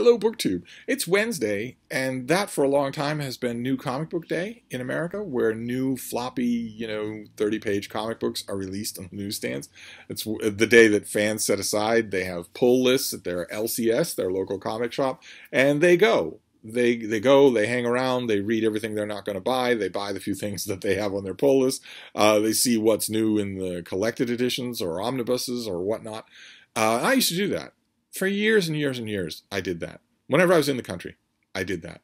Hello, BookTube. It's Wednesday, and that for a long time has been New Comic Book Day in America, where new floppy, you know, 30 page comic books are released on the newsstands. It's the day that fans set aside. They have pull lists at their LCS, their local comic shop, and they go. They, they go, they hang around, they read everything they're not going to buy, they buy the few things that they have on their pull list, uh, they see what's new in the collected editions or omnibuses or whatnot. Uh, I used to do that for years and years and years, I did that. Whenever I was in the country, I did that.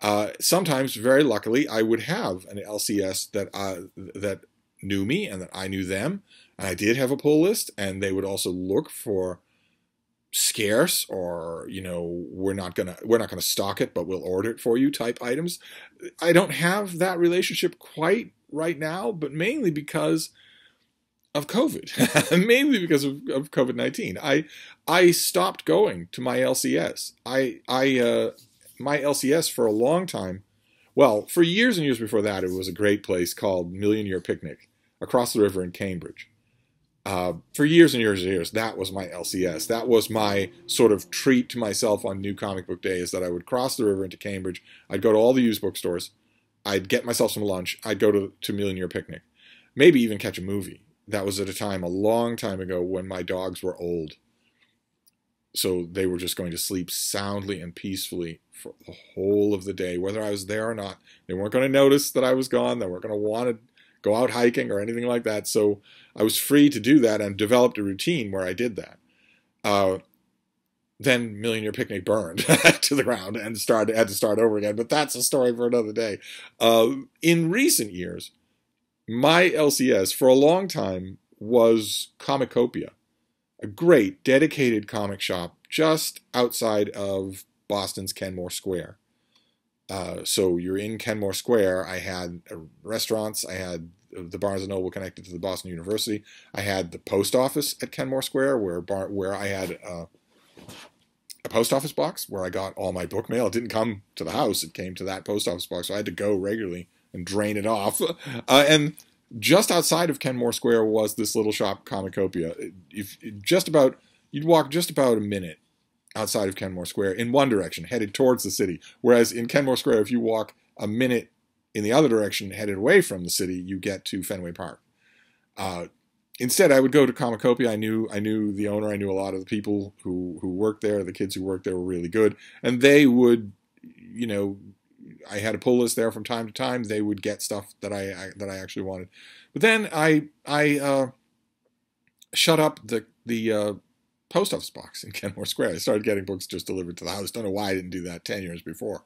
Uh, sometimes, very luckily, I would have an LCS that uh, that knew me and that I knew them, and I did have a pull list, and they would also look for scarce or you know we're not gonna we're not gonna stock it but we'll order it for you type items i don't have that relationship quite right now but mainly because of COVID, mainly because of, of COVID nineteen. I I stopped going to my LCS. I I uh, my LCS for a long time. Well, for years and years before that, it was a great place called Million Year Picnic across the river in Cambridge. Uh, for years and years and years, that was my LCS. That was my sort of treat to myself on New Comic Book Day. Is that I would cross the river into Cambridge. I'd go to all the used bookstores. I'd get myself some lunch. I'd go to to Million Year Picnic, maybe even catch a movie that was at a time a long time ago when my dogs were old. So they were just going to sleep soundly and peacefully for the whole of the day, whether I was there or not. They weren't going to notice that I was gone. They weren't going to want to go out hiking or anything like that. So I was free to do that and developed a routine where I did that. Uh, then Million Year Picnic burned to the ground and started had to start over again. But that's a story for another day. Uh, in recent years, my LCS for a long time was Comicopia, a great dedicated comic shop just outside of Boston's Kenmore Square. Uh, so you're in Kenmore Square. I had uh, restaurants. I had the Barnes and Noble connected to the Boston University. I had the post office at Kenmore Square, where Bar- where I had uh, a post office box where I got all my book mail. It didn't come to the house; it came to that post office box. So I had to go regularly and drain it off. Uh, and just outside of Kenmore Square was this little shop, Comicopia. If just about you'd walk just about a minute outside of Kenmore Square in one direction, headed towards the city. Whereas in Kenmore Square, if you walk a minute in the other direction, headed away from the city, you get to Fenway Park. Uh, instead, I would go to Comicopia. I knew I knew the owner. I knew a lot of the people who who worked there. The kids who worked there were really good, and they would, you know, I had a pull list there from time to time. They would get stuff that I, I that I actually wanted. But then I I uh, shut up the the uh, post office box in Kenmore Square. I started getting books just delivered to the house. Don't know why I didn't do that ten years before,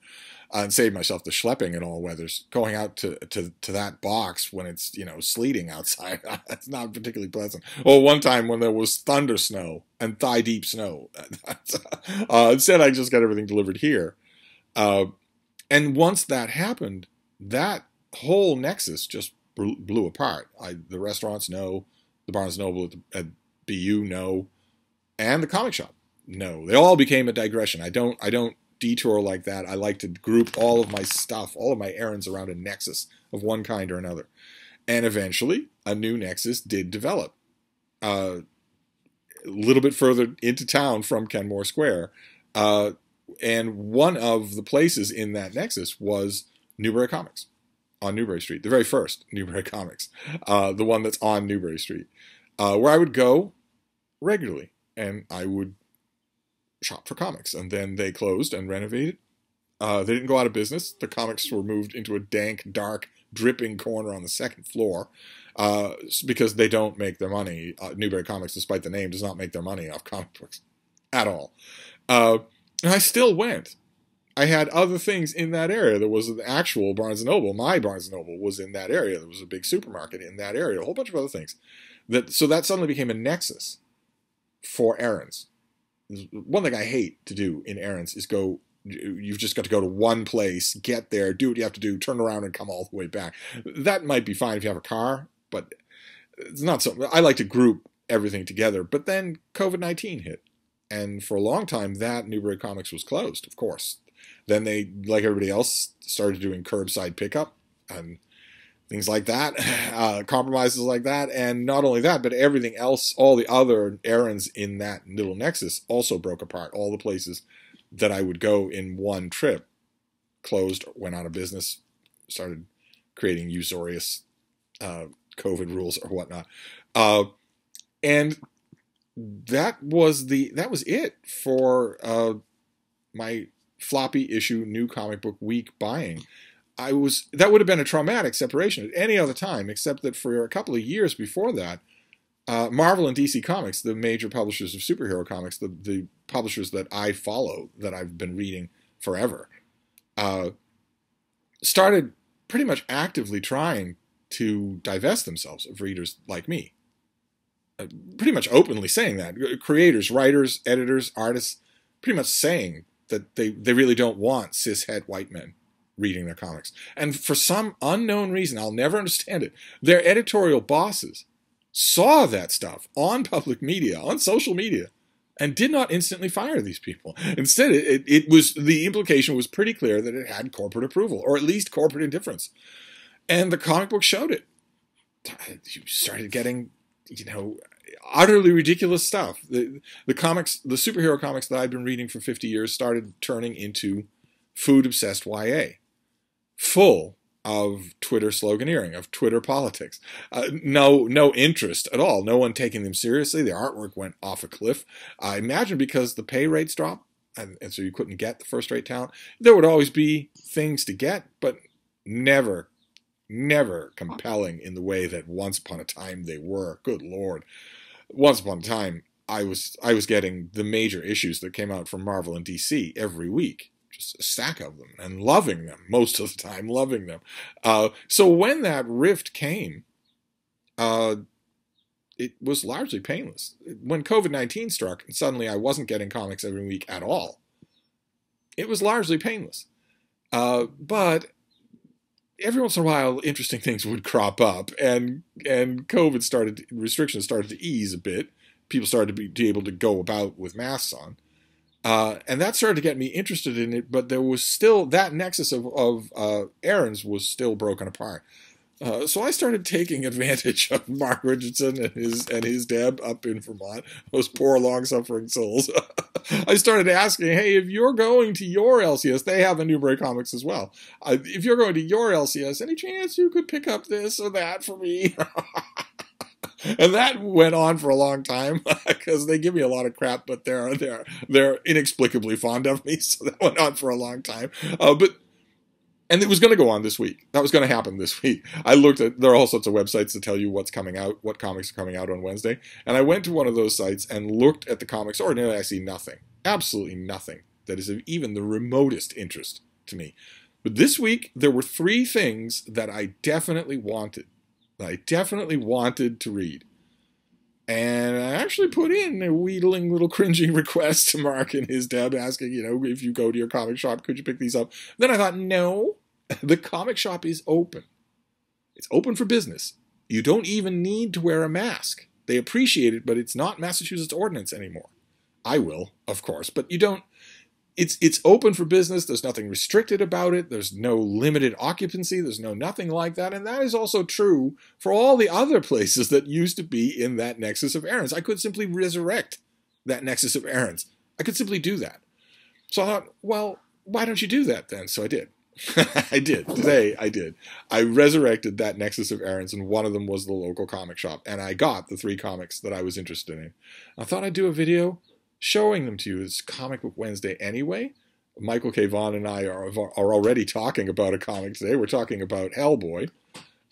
uh, and saved myself the schlepping in all weathers. Going out to, to to that box when it's you know sleeting outside, that's not particularly pleasant. Well, one time when there was thunder snow and thigh deep snow, uh, instead I just got everything delivered here. Uh, and once that happened, that whole nexus just blew apart. I, the restaurants know, the Barnes Noble at, the, at BU know, and the comic shop no. They all became a digression. I don't I don't detour like that. I like to group all of my stuff, all of my errands around a nexus of one kind or another. And eventually, a new nexus did develop. Uh, a little bit further into town from Kenmore Square. Uh, and one of the places in that nexus was Newbury Comics on Newbury Street, the very first Newbury Comics, uh, the one that's on Newbury Street, uh, where I would go regularly and I would shop for comics. And then they closed and renovated. Uh, they didn't go out of business. The comics were moved into a dank, dark, dripping corner on the second floor uh, because they don't make their money. Uh, Newbury Comics, despite the name, does not make their money off comic books at all. And I still went. I had other things in that area. There was an actual Barnes and Noble. My Barnes and Noble was in that area. There was a big supermarket in that area. A whole bunch of other things. That so that suddenly became a nexus for errands. One thing I hate to do in errands is go. You've just got to go to one place, get there, do what you have to do, turn around, and come all the way back. That might be fine if you have a car, but it's not so. I like to group everything together. But then COVID nineteen hit, and for a long time, that Newbury Comics was closed, of course. Then they, like everybody else, started doing curbside pickup and things like that, uh, compromises like that. And not only that, but everything else, all the other errands in that little nexus also broke apart. All the places that I would go in one trip. Closed, went out of business, started creating usurious uh, COVID rules or whatnot, uh, and that was the that was it for uh, my floppy issue new comic book week buying. I was that would have been a traumatic separation at any other time, except that for a couple of years before that, uh, Marvel and DC Comics, the major publishers of superhero comics, the the publishers that I follow, that I've been reading forever, uh, started pretty much actively trying to divest themselves of readers like me. Pretty much openly saying that creators, writers, editors, artists, pretty much saying that they they really don't want cis cishet white men reading their comics. And for some unknown reason, I'll never understand it, their editorial bosses saw that stuff on public media, on social media, and did not instantly fire these people. Instead, it, it was the implication was pretty clear that it had corporate approval, or at least corporate indifference. And the comic book showed it. You started getting, you know, utterly ridiculous stuff. The, the comics, the superhero comics that I'd been reading for 50 years started turning into food obsessed YA full of Twitter sloganeering, of Twitter politics. Uh, no, no interest at all. No one taking them seriously. The artwork went off a cliff. I imagine because the pay rates dropped, and, and so you couldn't get the first-rate talent. There would always be things to get, but never, never compelling in the way that once upon a time they were. Good lord, once upon a time. I was I was getting the major issues that came out from Marvel and DC every week just a stack of them and loving them most of the time, loving them. Uh, so when that rift came, uh, it was largely painless. When COVID 19 struck and suddenly I wasn't getting comics every week at all, it was largely painless. Uh, but every once in a while, interesting things would crop up, and and COVID started restrictions started to ease a bit. People started to be to able to go about with masks on, uh, and that started to get me interested in it, but there was still that nexus of, of uh, errands was still broken apart. Uh, so I started taking advantage of Mark Richardson and his and his dad up in Vermont, those poor long-suffering souls. I started asking, "Hey, if you're going to your LCS, they have a Newbury Comics as well. Uh, if you're going to your LCS, any chance you could pick up this or that for me?" and that went on for a long time because they give me a lot of crap, but they're they're they're inexplicably fond of me. So that went on for a long time. Uh, but and it was going to go on this week. That was going to happen this week. I looked at there are all sorts of websites to tell you what's coming out, what comics are coming out on Wednesday, and I went to one of those sites and looked at the comics. Ordinarily, I see nothing, absolutely nothing that is of even the remotest interest to me. But this week, there were three things that I definitely wanted I definitely wanted to read. And I actually put in a wheedling little cringing request to Mark and his dad asking, you know, if you go to your comic shop, could you pick these up? Then I thought, no, the comic shop is open. It's open for business. You don't even need to wear a mask. They appreciate it, but it's not Massachusetts ordinance anymore. I will, of course, but you don't it's it's open for business. There's nothing restricted about it. There's no limited occupancy. There's no nothing like that. And that is also true for all the other places that used to be in that nexus of errands. I could simply resurrect that nexus of errands. I could simply do that. So I thought, well, why don't you do that then? So I did. I did. Today I did. I resurrected that nexus of errands, and one of them was the local comic shop. And I got the three comics that I was interested in. I thought I'd do a video showing them to you. It's Comic Book Wednesday anyway. Michael K. Vaughn and I are, are already talking about a comic today. We're talking about Hellboy.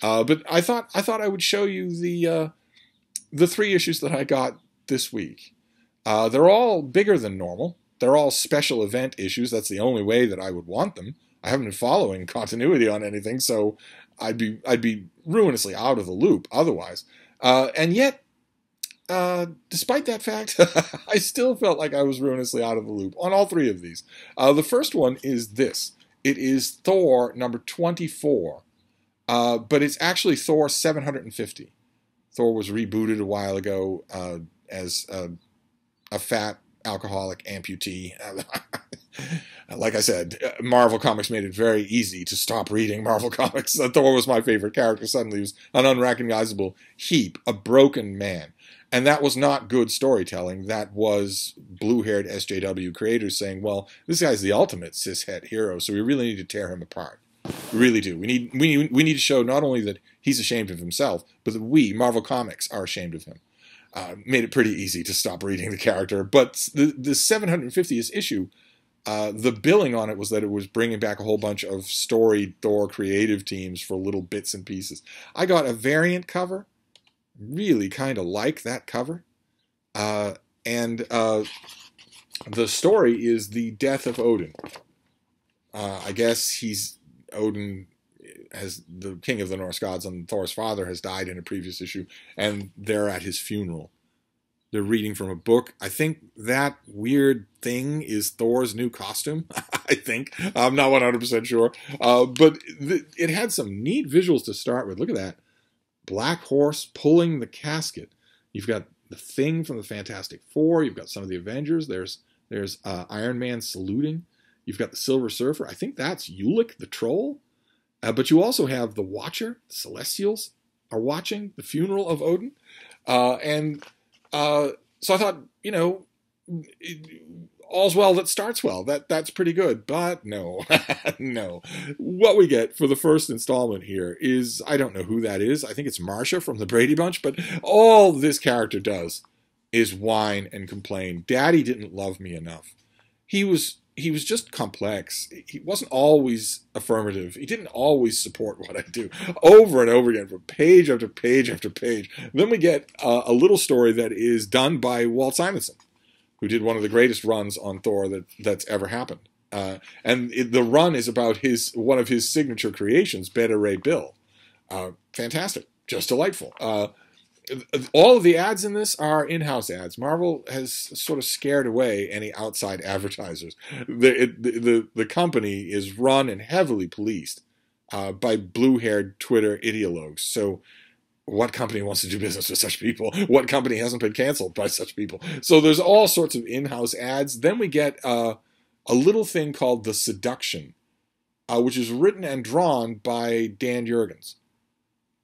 Uh, but I thought I thought I would show you the uh, the three issues that I got this week. Uh, they're all bigger than normal. They're all special event issues. That's the only way that I would want them. I haven't been following continuity on anything, so I'd be I'd be ruinously out of the loop otherwise. Uh, and yet uh, despite that fact, I still felt like I was ruinously out of the loop on all three of these. Uh, the first one is this it is Thor number 24, uh, but it's actually Thor 750. Thor was rebooted a while ago uh, as a, a, fat alcoholic amputee. like I said, uh, Marvel Comics made it very easy to stop reading Marvel Comics. Thor was my favorite character. Suddenly, he was an unrecognizable heap, a broken man. And that was not good storytelling. That was blue haired SJW creators saying, well, this guy's the ultimate cishet hero, so we really need to tear him apart. We really do. We need, we, need, we need to show not only that he's ashamed of himself, but that we, Marvel Comics, are ashamed of him. Uh, made it pretty easy to stop reading the character. But the, the 750th issue uh, the billing on it was that it was bringing back a whole bunch of story Thor creative teams for little bits and pieces. I got a variant cover, really kind of like that cover, uh, and uh, the story is the death of Odin. Uh, I guess he's Odin has the king of the Norse gods and Thor's father has died in a previous issue, and they're at his funeral they're reading from a book. I think that weird thing is Thor's new costume. I think I'm not 100% sure, uh, but it had some neat visuals to start with. Look at that black horse pulling the casket. You've got the Thing from the Fantastic Four. You've got some of the Avengers. There's there's uh, Iron Man saluting. You've got the Silver Surfer. I think that's Ulik the troll. Uh, but you also have the Watcher. The Celestials are watching the funeral of Odin. Uh, and uh, so I thought, you know, all's well that starts well. That that's pretty good. But no, no. What we get for the first installment here is I don't know who that is. I think it's Marsha from the Brady Bunch. But all this character does is whine and complain. Daddy didn't love me enough. He was he was just complex. He wasn't always affirmative. He didn't always support what I do over and over again, from page after page after page. Then we get uh, a little story that is done by Walt Simonson, who did one of the greatest runs on Thor that that's ever happened. Uh, and it, the run is about his one of his signature creations, Beta Ray Bill. Uh, fantastic, just delightful. Uh, all of the ads in this are in-house ads. Marvel has sort of scared away any outside advertisers. The it, the, the company is run and heavily policed uh, by blue-haired Twitter ideologues. So, what company wants to do business with such people? What company hasn't been canceled by such people? So there's all sorts of in-house ads. Then we get uh, a little thing called the Seduction, uh, which is written and drawn by Dan Jurgens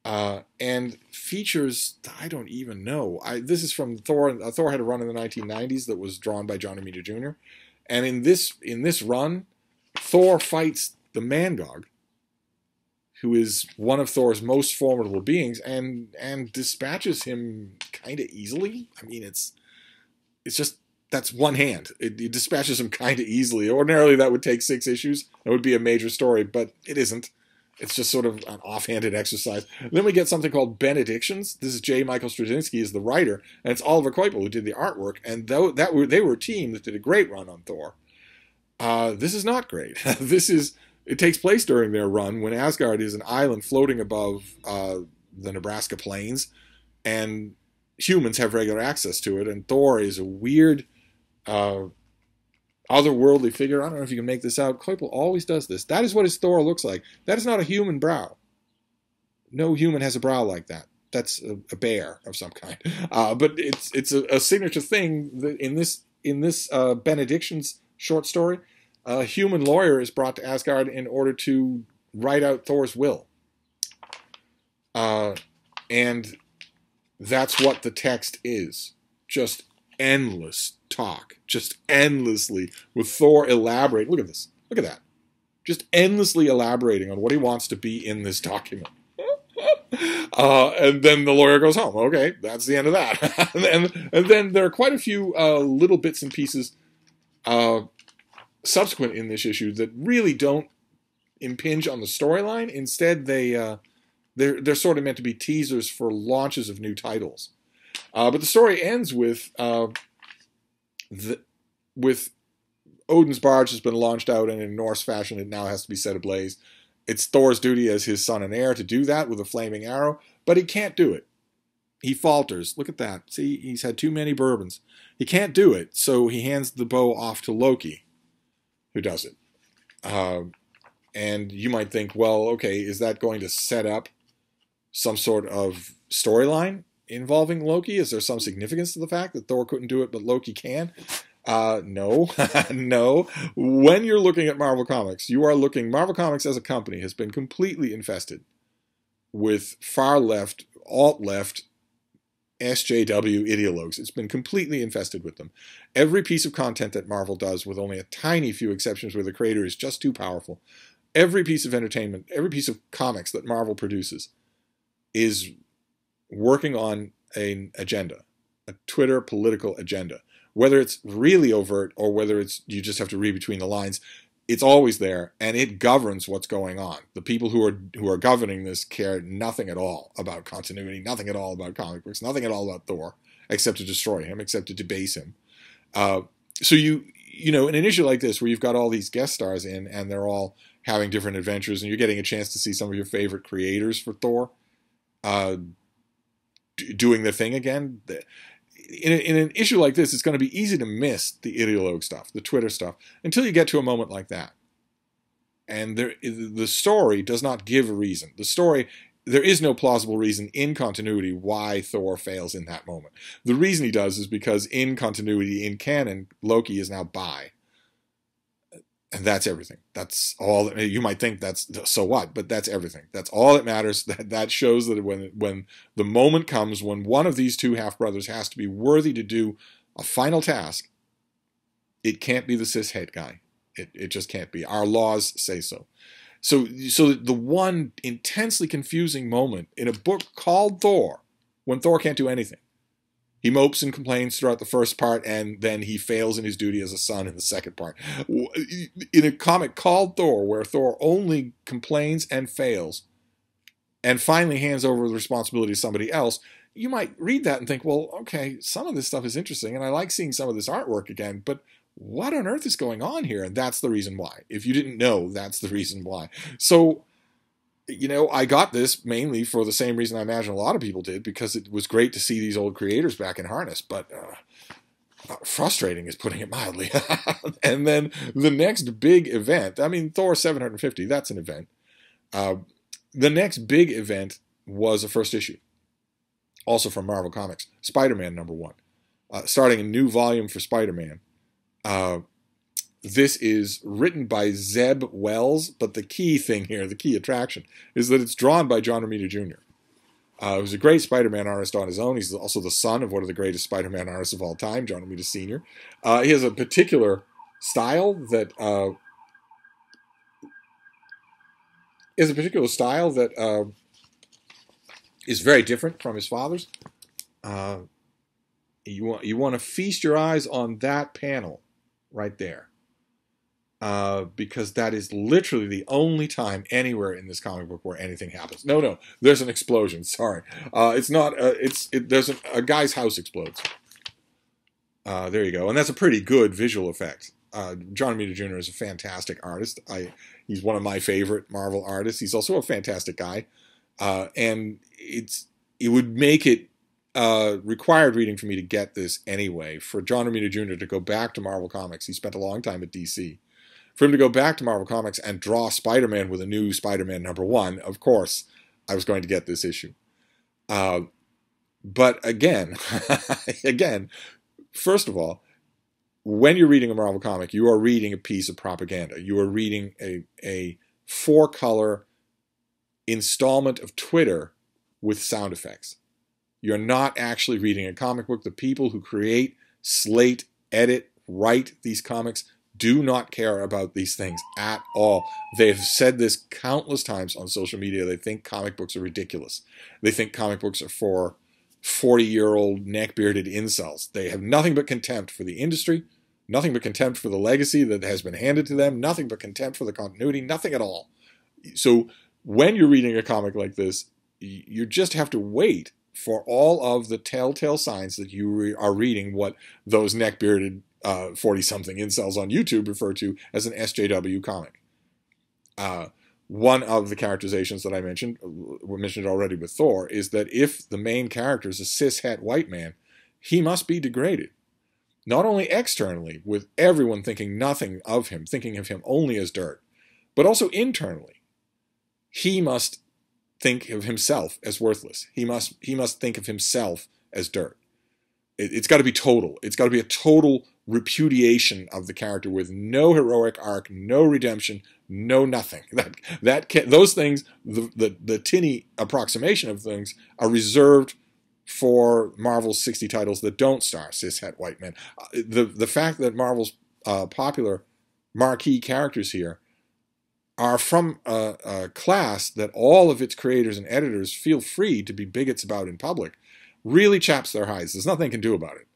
uh, and features I don't even know. I, this is from Thor. Uh, Thor had a run in the 1990s that was drawn by John Romita Jr. And in this in this run, Thor fights the Mangog, who is one of Thor's most formidable beings, and and dispatches him kind of easily. I mean, it's it's just that's one hand. It, it dispatches him kind of easily. Ordinarily, that would take six issues. That would be a major story, but it isn't. It's just sort of an offhanded exercise. Then we get something called Benedictions. This is J. Michael Straczynski is the writer, and it's Oliver Coipel who did the artwork. And though that were they were a team that did a great run on Thor. Uh, this is not great. this is it takes place during their run when Asgard is an island floating above uh, the Nebraska plains, and humans have regular access to it. And Thor is a weird uh, otherworldly figure. I don't know if you can make this out. Coipel always does this. That is what his Thor looks like. That is not a human brow. No human has a brow like that. That's a, a bear of some kind. Uh, but it's it's a, a, signature thing in this in this uh, Benedictions short story. A human lawyer is brought to Asgard in order to write out Thor's will. Uh, and that's what the text is. Just endless talk, just endlessly, with Thor elaborate. Look at this. Look at that. Just endlessly elaborating on what he wants to be in this document. Uh, and then the lawyer goes home. Okay, that's the end of that. and, and, then there are quite a few uh, little bits and pieces uh, subsequent in this issue that really don't impinge on the storyline. Instead, they uh, they're they're sort of meant to be teasers for launches of new titles. Uh, but the story ends with uh, the, with Odin's barge has been launched out, and in Norse fashion, it now has to be set ablaze. It's Thor's duty as his son and heir to do that with a flaming arrow, but he can't do it. He falters. Look at that. See, he's had too many bourbons. He can't do it, so he hands the bow off to Loki, who does it. Uh, and you might think, well, okay, is that going to set up some sort of storyline? involving Loki? Is there some significance to the fact that Thor couldn't do it, but Loki can? Uh, no, no. When you're looking at Marvel Comics, you are looking. Marvel Comics as a company has been completely infested with far left, alt left, SJW ideologues. It's been completely infested with them. Every piece of content that Marvel does, with only a tiny few exceptions where the creator is just too powerful, every piece of entertainment, every piece of comics that Marvel produces is working on an agenda, a Twitter political agenda. Whether it's really overt or whether it's you just have to read between the lines, it's always there and it governs what's going on. The people who are who are governing this care nothing at all about continuity, nothing at all about comic books, nothing at all about Thor, except to destroy him, except to debase him. Uh, so you you know, in an issue like this where you've got all these guest stars in and they're all having different adventures and you're getting a chance to see some of your favorite creators for Thor uh, doing the thing again. In, a, in an issue like this, it's going to be easy to miss the ideologue stuff, the Twitter stuff, until you get to a moment like that. And there, the story does not give a reason. The story, there is no plausible reason in continuity why Thor fails in that moment. The reason he does is because in continuity, in canon, Loki is now bi and that's everything. That's all. That, you might think that's so what, but that's everything. That's all that matters. That that shows that when when the moment comes when one of these two half brothers has to be worthy to do a final task, it can't be the cis het guy. It it just can't be. Our laws say so. So so the one intensely confusing moment in a book called Thor, when Thor can't do anything, he mopes and complains throughout the first part, and then he fails in his duty as a son in the second part. In a comic called Thor, where Thor only complains and fails, and finally hands over the responsibility to somebody else, you might read that and think, well, okay, some of this stuff is interesting, and I like seeing some of this artwork again, but what on earth is going on here? And that's the reason why. If you didn't know, that's the reason why. So you know, I got this mainly for the same reason I imagine a lot of people did, because it was great to see these old creators back in harness. But uh, uh frustrating is putting it mildly. and then the next big event, I mean, Thor 750, that's an event. Uh, the next big event was a first issue, also from Marvel Comics, Spider Man number one, uh, starting a new volume for Spider Man. This is written by Zeb Wells, but the key thing here, the key attraction, is that it's drawn by John Romita Jr. Uh, was a great Spider-Man artist on his own. He's also the son of one of the greatest Spider-Man artists of all time, John Romita Sr. Uh, he has a particular style that uh, is a particular style that uh, is very different from his father's. Uh, you want you want to feast your eyes on that panel right there uh, because that is literally the only time anywhere in this comic book where anything happens. No, no, there's an explosion. Sorry, uh, it's not. Uh, it's it, there's a, a, guy's house explodes. Uh, there you go, and that's a pretty good visual effect. Uh, John Romita Jr. is a fantastic artist. I he's one of my favorite Marvel artists. He's also a fantastic guy, uh, and it's it would make it uh, required reading for me to get this anyway. For John Romita Jr. to go back to Marvel Comics, he spent a long time at DC for him to go back to Marvel Comics and draw Spider Man with a new Spider Man number one, of course, I was going to get this issue. Uh, but again, again, first of all, when you're reading a Marvel comic, you are reading a piece of propaganda. You are reading a, a four color installment of Twitter with sound effects. You're not actually reading a comic book. The people who create, slate, edit, write these comics do not care about these things at all. They've said this countless times on social media. They think comic books are ridiculous. They think comic books are for 40 year old neck bearded incels. They have nothing but contempt for the industry, nothing but contempt for the legacy that has been handed to them, nothing but contempt for the continuity, nothing at all. So when you're reading a comic like this, you just have to wait for all of the telltale signs that you re- are reading what those neck bearded 40 uh, something incels on YouTube refer to as an SJW comic. Uh, one of the characterizations that I mentioned, we mentioned already with Thor, is that if the main character is a cis het white man, he must be degraded. Not only externally, with everyone thinking nothing of him, thinking of him only as dirt, but also internally. He must think of himself as worthless. He must he must think of himself as dirt. It, has got to be total. It's got to be a total repudiation of the character with no heroic arc, no redemption, no nothing. That that can, those things, the, the the tinny approximation of things, are reserved for Marvel's 60 titles that don't star cishet white men. Uh, the the fact that Marvel's uh, popular marquee characters here are from a, a, class that all of its creators and editors feel free to be bigots about in public really chaps their hides. There's nothing they can do about it.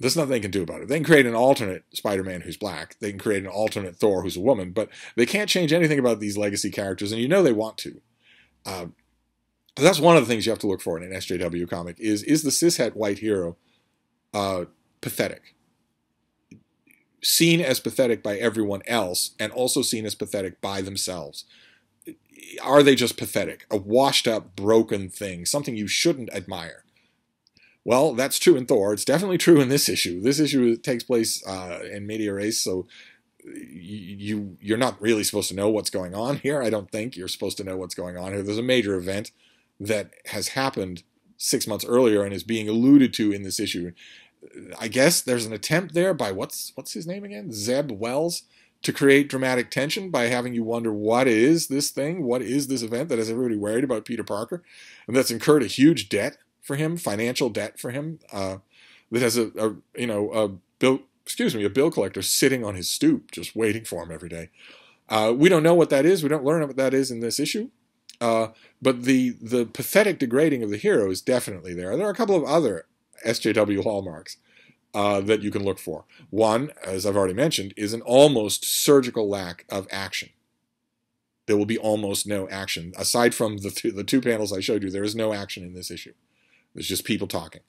There's nothing they can do about it. They can create an alternate Spider-Man who's black. They can create an alternate Thor who's a woman, but they can't change anything about these legacy characters, and you know they want to. Uh, that's one of the things you have to look for in an SJW comic is is the cishet white hero uh, pathetic? Seen as pathetic by everyone else, and also seen as pathetic by themselves. Are they just pathetic? A washed up, broken thing, something you shouldn't admire. Well, that's true in Thor. It's definitely true in this issue. This issue takes place uh, in medias res, so you you're not really supposed to know what's going on here. I don't think you're supposed to know what's going on here. There's a major event that has happened six months earlier and is being alluded to in this issue. I guess there's an attempt there by what's what's his name again, Zeb Wells, to create dramatic tension by having you wonder what is this thing, what is this event that has everybody worried about Peter Parker, and that's incurred a huge debt for him, financial debt for him, uh, that has a, a, you know a bill excuse me a bill collector sitting on his stoop just waiting for him every day. Uh, we don't know what that is. We don't learn what that is in this issue. Uh, but the the pathetic degrading of the hero is definitely there. There are a couple of other SJW hallmarks uh, that you can look for. One, as I've already mentioned, is an almost surgical lack of action there will be almost no action. Aside from the, th- the two panels I showed you, there is no action in this issue. There's just people talking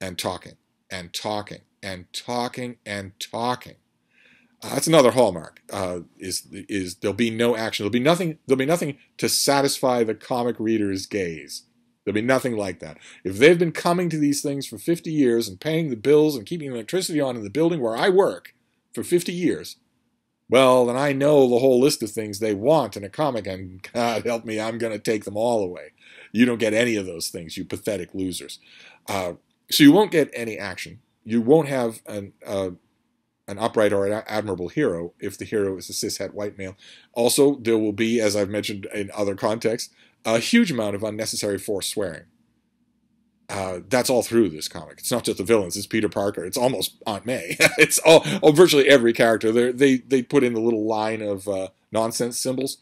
and talking and talking and talking and talking. Uh, that's another hallmark. Uh, is is there'll be no action. There'll be nothing. There'll be nothing to satisfy the comic reader's gaze. There'll be nothing like that. If they've been coming to these things for 50 years and paying the bills and keeping electricity on in the building where I work for 50 years, well, then I know the whole list of things they want in a comic, and God help me, I'm going to take them all away. You don't get any of those things, you pathetic losers. Uh, so you won't get any action. You won't have an uh, an upright or an admirable hero if the hero is a cishet white male. Also, there will be, as I've mentioned in other contexts, a huge amount of unnecessary force swearing. Uh, that's all through this comic. It's not just the villains. It's Peter Parker. It's almost Aunt May. it's all, oh, virtually every character. They're, they they put in the little line of uh, nonsense symbols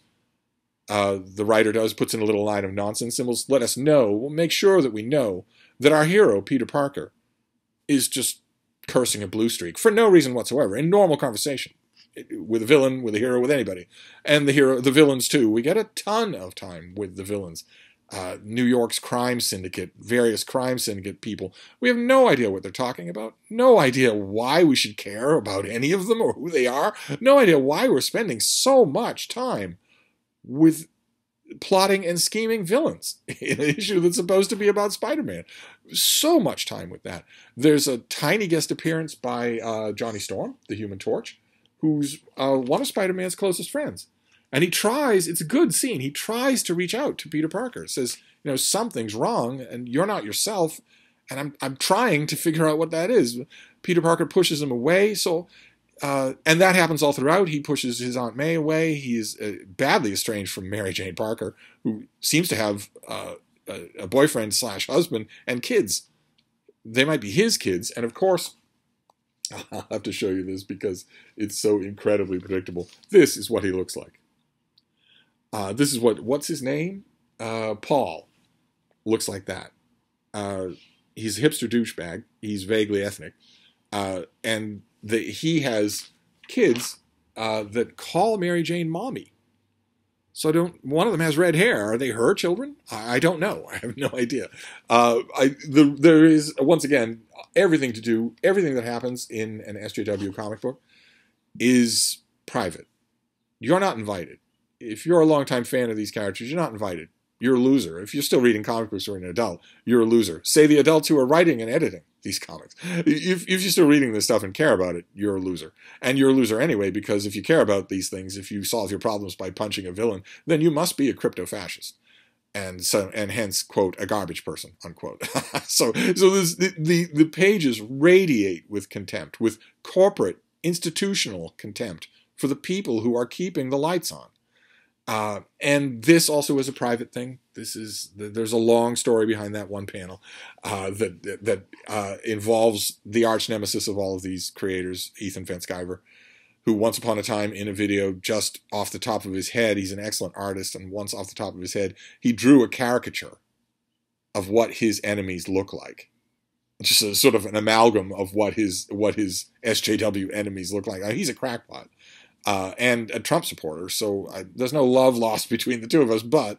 uh, the writer does, puts in a little line of nonsense symbols, let us know, we'll make sure that we know that our hero, Peter Parker, is just cursing a blue streak for no reason whatsoever in normal conversation with a villain, with a hero, with anybody. And the hero, the villains too. We get a ton of time with the villains. Uh, New York's crime syndicate, various crime syndicate people. We have no idea what they're talking about. No idea why we should care about any of them or who they are. No idea why we're spending so much time with plotting and scheming villains in an issue that's supposed to be about Spider-Man. So much time with that. There's a tiny guest appearance by uh, Johnny Storm, the Human Torch, who's uh, one of Spider-Man's closest friends. And he tries, it's a good scene, he tries to reach out to Peter Parker. Says, you know, something's wrong and you're not yourself. And I'm, I'm trying to figure out what that is. Peter Parker pushes him away. So uh, and that happens all throughout. He pushes his Aunt May away. He is uh, badly estranged from Mary Jane Parker, who seems to have uh, a, a, boyfriend slash husband and kids. They might be his kids, and of course, I'll have to show you this because it's so incredibly predictable. This is what he looks like. Uh, this is what what's his name? Uh, Paul looks like that. Uh, he's a hipster douchebag. He's vaguely ethnic, and that he has kids uh, that call Mary Jane mommy. So I don't. One of them has red hair. Are they her children? I, I don't know. I have no idea. Uh, I the, there is once again everything to do. Everything that happens in an SJW comic book is private. You're not invited. If you're a longtime fan of these characters, you're not invited. You're a loser. If you're still reading comic books or an adult, you're a loser. Say the adults who are writing and editing these comics. If, if you're still reading this stuff and care about it, you're a loser. And you're a loser anyway, because if you care about these things, if you solve your problems by punching a villain, then you must be a crypto fascist. and so and hence quote a garbage person unquote. so so this, the, the the pages radiate with contempt, with corporate institutional contempt for the people who are keeping the lights on. Uh, and this also is a private thing. This is there's a long story behind that one panel uh, that that uh, involves the arch nemesis of all of these creators, Ethan Van Sciver, who once upon a time in a video just off the top of his head, he's an excellent artist, and once off the top of his head, he drew a caricature of what his enemies look like. Just a, sort of an amalgam of what his what his SJW enemies look like. He's a crackpot uh, and a Trump supporter, so I, there's no love lost between the two of us. But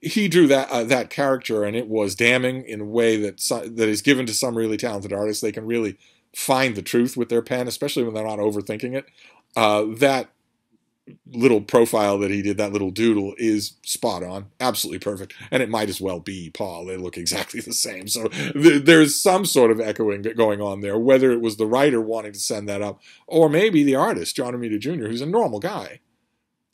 he drew that uh, that character, and it was damning in a way that that is given to some really talented artists. They can really find the truth with their pen, especially when they're not overthinking it. Uh, that little profile that he did, that little doodle, is spot on, absolutely perfect, and it might as well be Paul. They look exactly the same, so th- there's some sort of echoing going on there. Whether it was the writer wanting to send that up, or maybe the artist, John Romita Jr., who's a normal guy,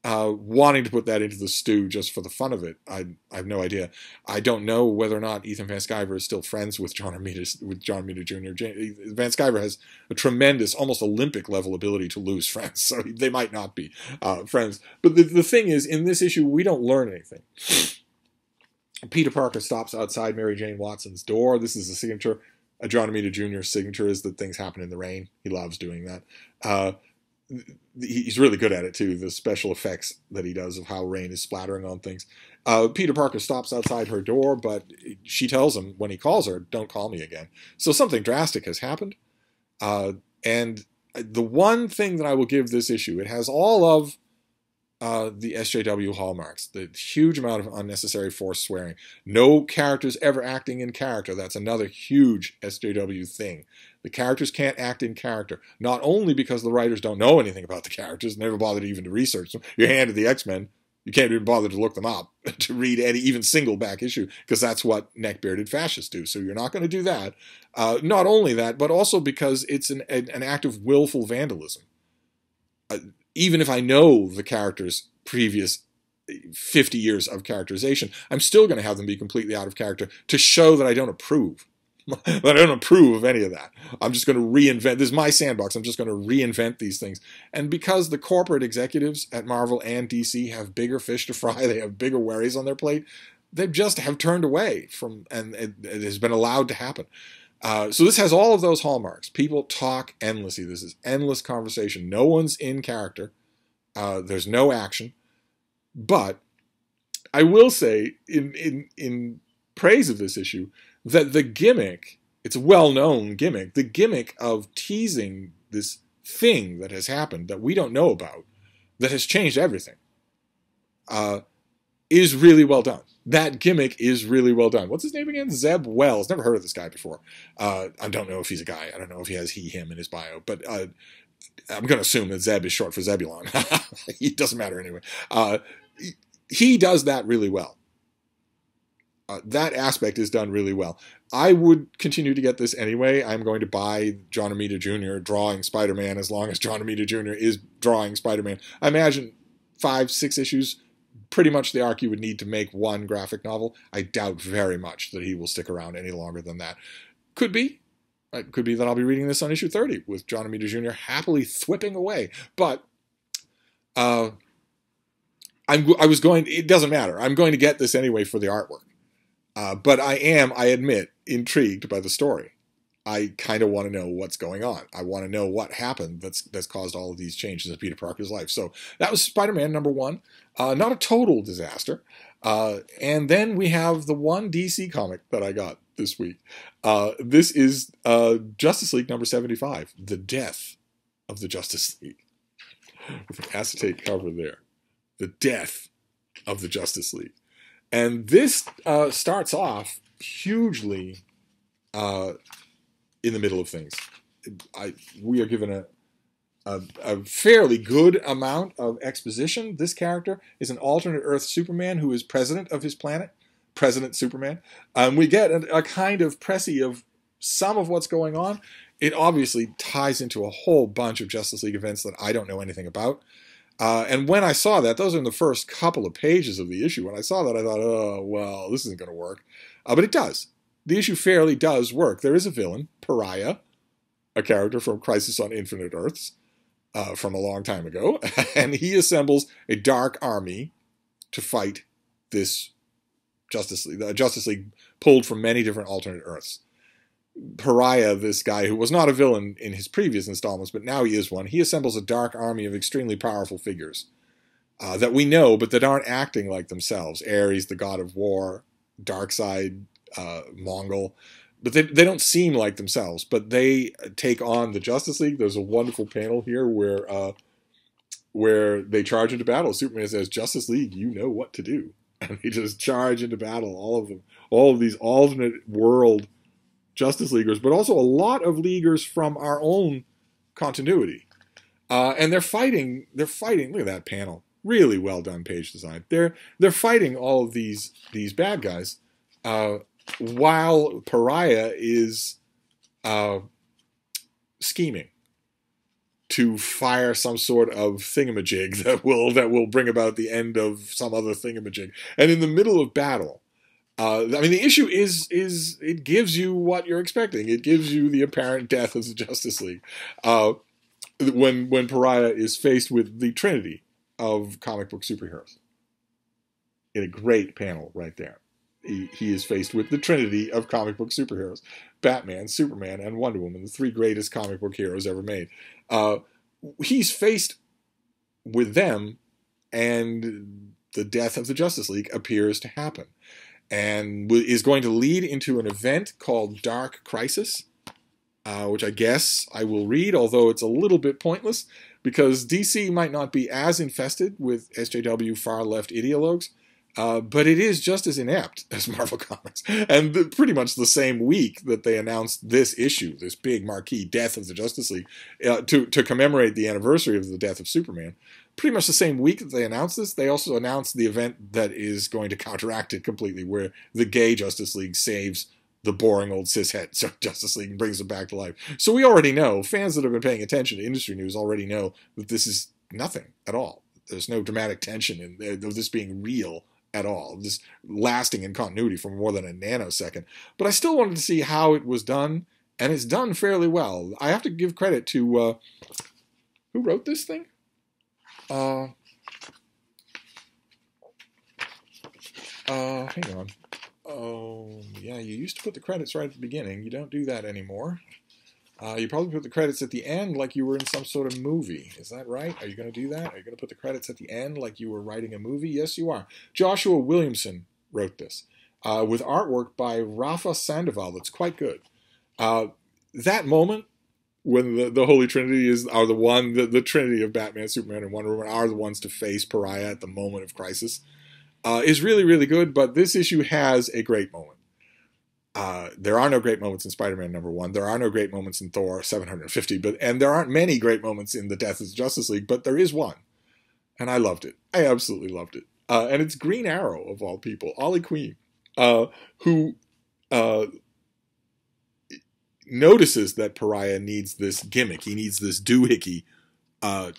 uh, wanting to put that into the stew just for the fun of it. I, I have no idea. I don't know whether or not Ethan Van Sciver is still friends with John Romita with John Romita Jr. Van Sciver has a tremendous, almost Olympic level ability to lose friends, so they might not be uh, friends. But the, the thing is, in this issue, we don't learn anything. Peter Parker stops outside Mary Jane Watson's door. This is a signature. A John Romita Jr. signature is that things happen in the rain. He loves doing that. Uh, he's really good at it too. The special effects that he does of how rain is splattering on things. Uh, Peter Parker stops outside her door, but she tells him when he calls her, "Don't call me again." So something drastic has happened. Uh, and the one thing that I will give this issue, it has all of uh, the SJW hallmarks. The huge amount of unnecessary forced swearing. No characters ever acting in character. That's another huge SJW thing. The characters can't act in character, not only because the writers don't know anything about the characters, never bothered even to research them. You're handed the X Men, you can't even bother to look them up to read any even single back issue because that's what neck-bearded fascists do. So you're not going to do that. Uh, not only that, but also because it's an, an act of willful vandalism. Uh, even if I know the character's previous 50 years of characterization, I'm still going to have them be completely out of character to show that I don't approve. that I don't approve of any of that. I'm just going to reinvent. This is my sandbox. I'm just going to reinvent these things. And because the corporate executives at Marvel and DC have bigger fish to fry, they have bigger worries on their plate. They just have turned away from, and it, it has been allowed to happen. Uh, so this has all of those hallmarks. People talk endlessly. This is endless conversation. No one's in character. Uh, there's no action. But I will say, in in in praise of this issue, that the gimmick, it's a well-known gimmick, the gimmick of teasing this thing that has happened that we don't know about, that has changed everything, uh, is really well done that gimmick is really well done. What's his name again? Zeb Wells. Never heard of this guy before. Uh, I don't know if he's a guy. I don't know if he has he, him in his bio, but uh, I'm going to assume that Zeb is short for Zebulon. it doesn't matter anyway. Uh, he does that really well. Uh, that aspect is done really well. I would continue to get this anyway. I'm going to buy John Romita Jr. drawing Spider Man as long as John Romita Jr. is drawing Spider Man. I imagine five, six issues pretty much the arc you would need to make one graphic novel. I doubt very much that he will stick around any longer than that. Could be. It could be that I'll be reading this on issue 30 with John Romita Jr. happily thwipping away. But uh, I'm, I was going, it doesn't matter. I'm going to get this anyway for the artwork. Uh, but I am, I admit, intrigued by the story. I kind of want to know what's going on. I want to know what happened that's that's caused all of these changes in Peter Parker's life. So that was Spider-Man number one. Uh, not a total disaster. Uh, and then we have the one DC comic that I got this week. Uh, this is uh, Justice League number 75, The Death of the Justice League. With an acetate cover there. The Death of the Justice League. And this uh, starts off hugely uh, in the middle of things. I, we are given a, a, a, fairly good amount of exposition. This character is an alternate Earth Superman who is president of his planet, President Superman. Um, we get a, a kind of précis of some of what's going on. It obviously ties into a whole bunch of Justice League events that I don't know anything about. Uh, and when I saw that, those are in the first couple of pages of the issue. When I saw that, I thought, oh, well, this isn't going to work. Uh, but it does. The issue fairly does work. There is a villain, Pariah, a character from Crisis on Infinite Earths uh, from a long time ago, and he assembles a dark army to fight this Justice League. The Justice League pulled from many different alternate Earths. Pariah, this guy who was not a villain in his previous installments, but now he is one, he assembles a dark army of extremely powerful figures uh, that we know, but that aren't acting like themselves. Ares, the god of war, Darkseid, uh, Mongul, but they, they don't seem like themselves, but they take on the Justice League. There's a wonderful panel here where uh, where they charge into battle. Superman says, "Justice League, you know what to do," and they just charge into battle. All of them, all of these alternate world Justice Leaguers, but also a lot of leaguers from our own continuity. Uh, and they're fighting. They're fighting. Look at that panel. Really well done page design. They're they're fighting all of these these bad guys, uh, while Pariah is uh, scheming to fire some sort of thingamajig that will that will bring about the end of some other thingamajig. And in the middle of battle, uh, I mean, the issue is is it gives you what you're expecting. It gives you the apparent death of the Justice League uh, when when Pariah is faced with the trinity of comic book superheroes. In a great panel right there, he, is faced with the trinity of comic book superheroes: Batman, Superman, and Wonder Woman, the three greatest comic book heroes ever made. Uh, he's faced with them, and the death of the Justice League appears to happen and is going to lead into an event called Dark Crisis, uh, which I guess I will read, although it's a little bit pointless because DC might not be as infested with SJW far left ideologues, uh, but it is just as inept as Marvel Comics. And the, pretty much the same week that they announced this issue, this big marquee death of the Justice League, uh, to, to commemorate the anniversary of the death of Superman, pretty much the same week that they announced this, they also announced the event that is going to counteract it completely, where the gay Justice League saves the boring old cishet Justice League and brings them back to life. So we already know, fans that have been paying attention to industry news already know that this is nothing at all. There's no dramatic tension in this being real at all, this lasting in continuity for more than a nanosecond. But I still wanted to see how it was done, and it's done fairly well. I have to give credit to uh, who wrote this thing? Uh, uh, hang on. Oh, yeah, you used to put the credits right at the beginning. You don't do that anymore. Uh, you probably put the credits at the end like you were in some sort of movie. Is that right? Are you going to do that? Are you going to put the credits at the end like you were writing a movie? Yes, you are. Joshua Williamson wrote this uh, with artwork by Rafa Sandoval that's quite good. Uh, that moment when the, the Holy Trinity is are the one the, the Trinity of Batman, Superman, and Wonder Woman are the ones to face Pariah at the moment of crisis uh, is really really good. But this issue has a great moment. Uh, there are no great moments in Spider-Man number one. There are no great moments in Thor 750, but and there aren't many great moments in the Death of the Justice League, but there is one, and I loved it. I absolutely loved it. Uh, and it's Green Arrow of all people, Ollie Queen, uh, who uh, notices that Pariah needs this gimmick. He needs this doohickey uh,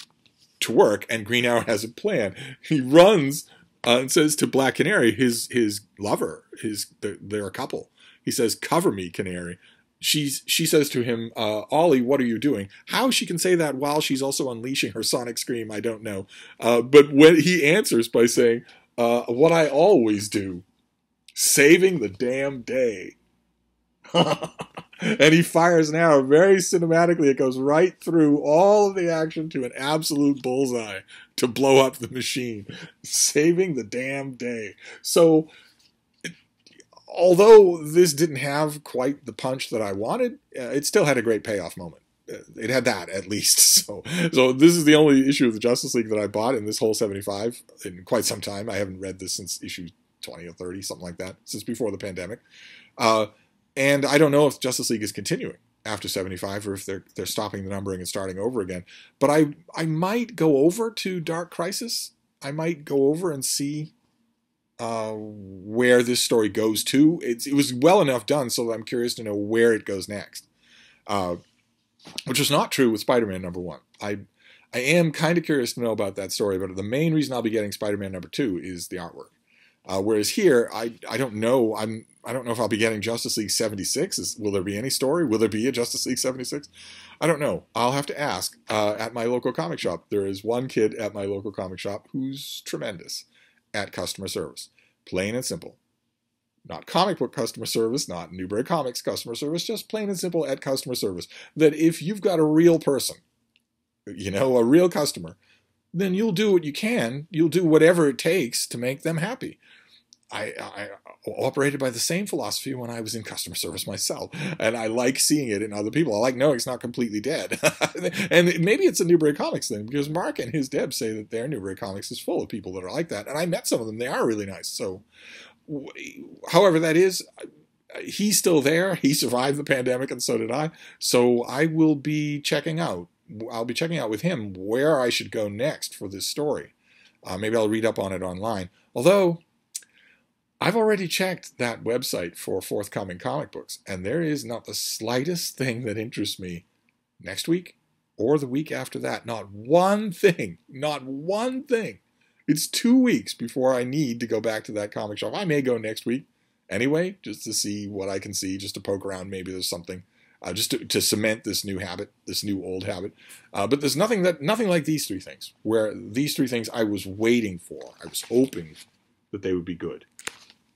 to work, and Green Arrow has a plan. He runs and says to Black Canary, his his lover, his they're, they're, a couple. He says, "Cover me, Canary." She's she says to him, uh, "Ollie, what are you doing?" How she can say that while she's also unleashing her sonic scream, I don't know. Uh, but when he answers by saying, uh, "What I always do, saving the damn day." and he fires an arrow very cinematically. It goes right through all of the action to an absolute bullseye to blow up the machine, saving the damn day. So, although this didn't have quite the punch that I wanted, uh, it still had a great payoff moment. Uh, it had that at least. So, so this is the only issue of the Justice League that I bought in this whole 75 in quite some time. I haven't read this since issue 20 or 30, something like that, since before the pandemic. Uh, and I don't know if Justice League is continuing after 75 or if they're they're stopping the numbering and starting over again. But I I might go over to Dark Crisis. I might go over and see uh, where this story goes to. It's, it was well enough done, so I'm curious to know where it goes next. Uh, which is not true with Spider-Man number one. I I am kind of curious to know about that story, but the main reason I'll be getting Spider-Man number two is the artwork. Uh, whereas here, I I don't know. I'm I don't know if I'll be getting Justice League 76. Is, will there be any story? Will there be a Justice League 76? I don't know. I'll have to ask uh, at my local comic shop. There is one kid at my local comic shop who's tremendous at customer service, plain and simple. Not comic book customer service, not Newbury Comics customer service, just plain and simple at customer service. That if you've got a real person, you know, a real customer, then you'll do what you can. You'll do whatever it takes to make them happy. I, I, operated by the same philosophy when I was in customer service myself, and I like seeing it in other people. I like knowing it's not completely dead, and maybe it's a Newbury Comics thing because Mark and his Deb say that their Newbury Comics is full of people that are like that, and I met some of them. They are really nice. So, however that is, he's still there. He survived the pandemic, and so did I. So I will be checking out. I'll be checking out with him where I should go next for this story. Uh, maybe I'll read up on it online. Although I've already checked that website for forthcoming comic books, and there is not the slightest thing that interests me next week or the week after that. Not one thing. Not one thing. It's two weeks before I need to go back to that comic shop. I may go next week anyway, just to see what I can see, just to poke around. Maybe there's something. Uh, just to, to, cement this new habit, this new old habit. Uh, but there's nothing that nothing like these three things. Where these three things I was waiting for, I was hoping that they would be good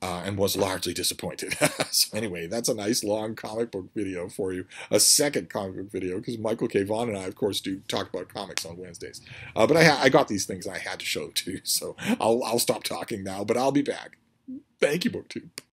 uh, and was largely disappointed. so anyway, that's a nice long comic book video for you. A second comic book video because Michael K. Vaughn and I, of course, do talk about comics on Wednesdays. Uh, but I, I got these things I had to show too, so I'll I'll stop talking now. But I'll be back. Thank you, BookTube.